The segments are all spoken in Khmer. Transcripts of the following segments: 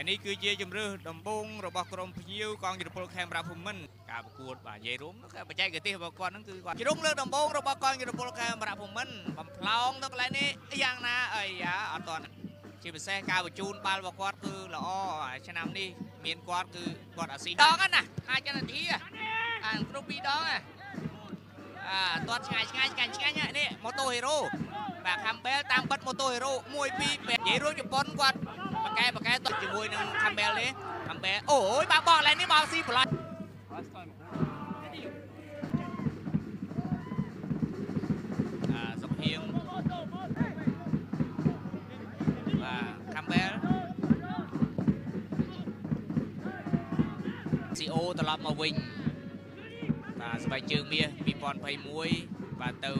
ហើយនេះគឺជាជំរឿសដំបូងរបស់ក្រុមភ្ញៀវកងយុទ្ធពលខេមរៈភូមិន្ទការប្រកួតបាទនិយាយរួមនោះក៏បច្ចេកទេសរបស់គាត់ហ្នឹងគឺគាត់ជ្រុងលើកដំបូងរបស់កងយុទ្ធពលខេមរៈភូមិន្ទបំផ្លោងទៅកន្លែងនេះយ៉ាងណាអីយ៉ាអត់តន់ជាពិសេសការបញ្ជូនបាល់របស់គាត់គឺល្អឆ្នាំនេះមានគាត់គឺគាត់អាស៊ីដងណា50នាទីអាគ្រប់2ដងអាទាត់ឆ្ងាយឆ្ងាយឆ្ងាញ់ឆ្ងាញ់នេះម៉ូតូហេរ៉ូបាទខាំបែលតាមបិទម៉ូតូហេរ៉ូ1 2 5និយាយរួមជប៉ុនគាត់ បកកែបកកែតជាមួយនឹងខាំបែលនេះខាំបែលអូយបាក់បោះកន្លែងនេះមកស៊ីប្លុចអាសុខហៀងបាទខាំបែលស៊ីអូត្រឡប់មកវិញបាទស្បែកជើងមាស2021បាទទៅ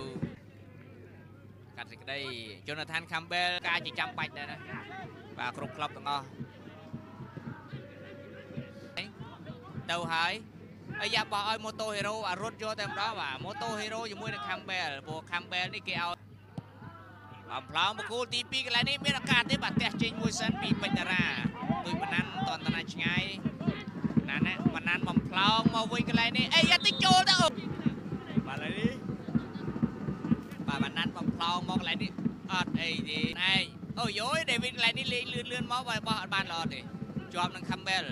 កាត់សេចក្តីជូណាថានខាំបែលការជាចាំបាច់ដែរណា បាទគ្រប់ក្លឹបទាំងអស់ទៅហើយហើយយ៉ាបោះឲ្យម៉ូតូហេរ៉ូអារត់យកតែម្ដងបាទម៉ូតូហេរ៉ូជាមួយនឹងខាំបែលព្រោះខាំបែលនេះគេឲ្យអំផ្លោងបកគូលទី2កន្លែងនេះមានឱកាសទេបាទផ្ទះចេញមួយសិនពីពេជ្រតារាដូចបណ្ណាន់តន្តនាឆ្ងាយណាស់ណាបណ្ណាន់បំផ្លោងមកវិញកន្លែងនេះអេយ៉ាតិចចូលទៅបាទឥឡូវនេះបាទបណ្ណាន់បំផ្លោងមកកន្លែងនេះអត់អីទេឯងអូយយដេវីតកន្លែងនេះលេងលឿនលឿនមកបើបោះអត់បានល្អទេជាប់នឹងខាំបែល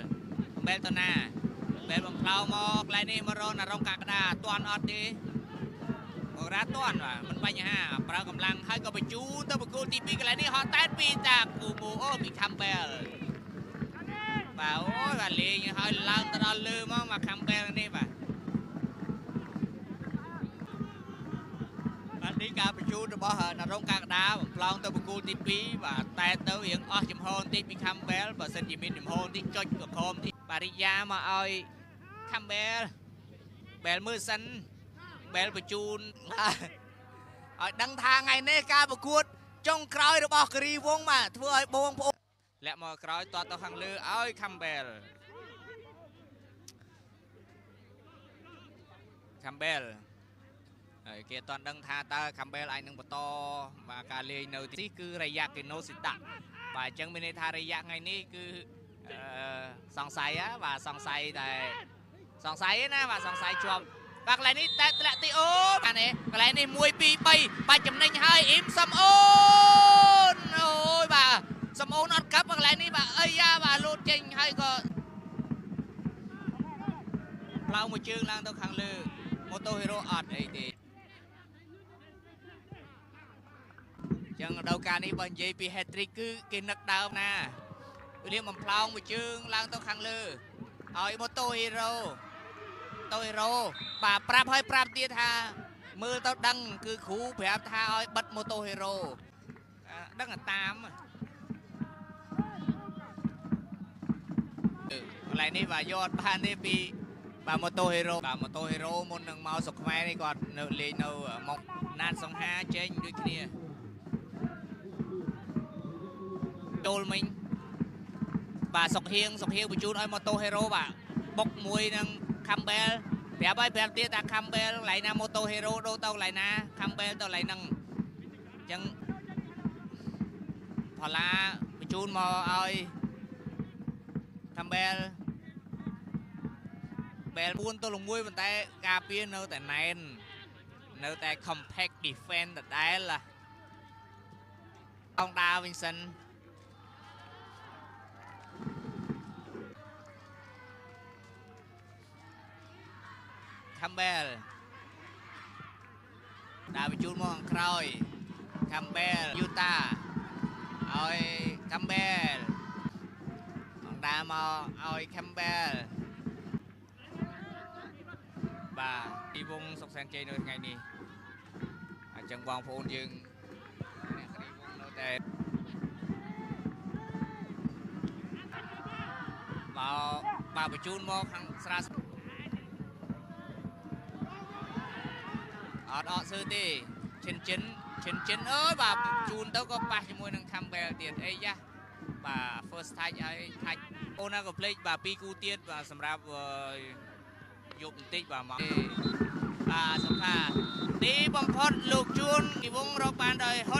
ខាំបែលតណាបែលបំផ្លោងមកកន្លែងនេះមករងណារងកាកដាអត់ទាន់អត់ទេមករ៉ាទាន់បាទមិនបញ្ហាប្រើកម្លាំងហើយក៏បញ្ជូនទៅបកគោលទី2កន្លែងនេះហត់តែតពីតាគូមូអូពីខាំបែលបាទអូយបាទលេងហើយឡើងទៅដល់លើមកមកខាំបែលនេះបាទបាទនេះការបញ្ជូនរបស់ណារងកាកដាបំ ផ្លងទៅបកគោលទី2បាទតែទៅរៀងអស់ចំហបន្តិចពីខាំបែលបើសិនជាមានចំហបន្តិចចុចកខមបន្តិចបារិយាមកឲ្យខាំបែលបែលមើលសិនបែលបញ្ជូនឲ្យដឹងថាថ្ងៃនេះការប្រកួតចុងក្រោយរបស់គិរីវងបាទធ្វើឲ្យបងប្អូនលាក់មកក្រោយតតទៅខាងលើឲ្យខាំបែលខាំបែល ហើយគេអត់ទាន់ដឹងថាតើខាំបែលអាចនឹងបន្តបាទការលេងនៅទីគឺរយៈកេណូស៊ីតាបាទអញ្ចឹងមានន័យថារយៈថ្ងៃនេះគឺអឺសង្ស័យហ៎បាទសង្ស័យតែសង្ស័យណាបាទសង្ស័យជាប់បាទកន្លែងនេះតែធ្លាក់ទីអូបាទនេះកន្លែងនេះ1 2 3បាច់ចំណេញហើយអ៊ីមសំអូនអូយបាទសំអូនអត់កាប់កន្លែងនេះបាទអីយ៉ាបាទលូតចេញហើយក៏ផ្លោមួយជើងឡើងទៅខាងលើម៉ូតូហេរ៉ូអត់អីទេ ចឹងរដូវកាលនេះបើនិយាយពី hat trick គឺគេនឹកដើមណាវាលៀមបំផ្លោងមួយជើងឡើងទៅខាងលើឲ្យម៉ូតូហេរ៉ូតូហេរ៉ូបាទប្រាប់ឲ្យប្រាប់ទៀតថាមើលទៅដឹង គឺគ្រូប្រាប់ថាឲ្យបិទម៉ូតូហេរ៉ូដឹងតែតាមកន្លែងនេះបាទយកអត់បានទេពីបាទម៉ូតូហេរ៉ូបាទម៉ូតូហេរ៉ូមុននឹងមកសុកខ្មែរនេះគាត់នៅលេងនៅមកណានសង្ហាចេញ បាទសុកហៀងសុកហៀងបញ្ជូនឲ្យម៉ូតូហេរ៉ូបាទបុកមួយនឹងខាំបែលប្រាប់ឲ្យប្រាប់ទៀតថាខាំបែលកន្លែងណាម៉ូតូហេរ៉ូដូរទៅកន្លែងណាខាំបែលទៅកន្លែងហ្នឹងអញ្ចឹងផល្លាបញ្ជូនមកឲ្យខាំបែលបែល4ទល់1ប៉ុន្តែការពារនៅតែណែននៅតែ compact defense ដដែលឡាអង្គដាវិញសិន ខាំបែលដើរបញ្ជូនមកខាងក្រោយខាំបែលយូតាឲ្យខាំបែលអង្គដើរមកឲ្យខាំបែលបាទទីវងសុកសែនជ័យនៅថ្ងៃនេះអញ្ចឹងបងប្អូនយើងអ្នកគ្រីវងនៅតែមកបាទបញ្ជូនមកខាងស្រា អត់អត់សើទេឈិនជិនឈិនជិនអើយបាទជូនទៅក៏ប៉ះជាមួយនឹង Campbell ទៀតអីយ៉ាបាទ first touch ហើយ touch អូនណាក៏ភ្លេចបាទពីរគូទៀតបាទសម្រាប់យប់បន្តិចបាទមកបាទសំខាន់ទីបំផុតលោកជួនគីវងរកបានដោយហុ